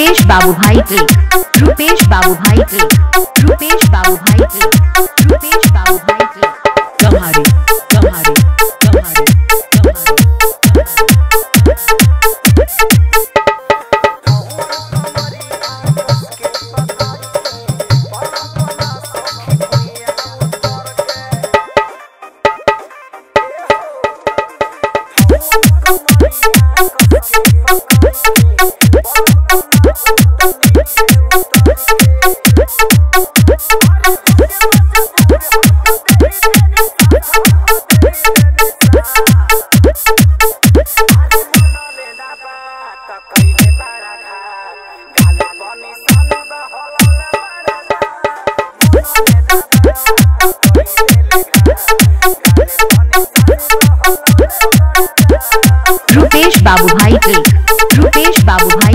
रुपेश बाबू भाई रुपेश बाबू भाई रुपेश बाबू भाई रुपेश बाबू भाई तुम्हारे तुम्हारे तुम्हारे Thank रुपेश बाबू भाई के रुपेश बाबू भाई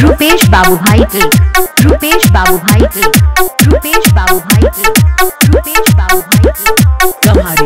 रुपेश बाबू भाई के। रुपेश बाबू भाई के। रुपेश बाबू भाई के। रुपेश बाबू भाई के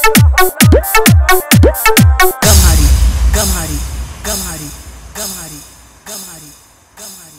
गमहारी गमहारी गमहारी।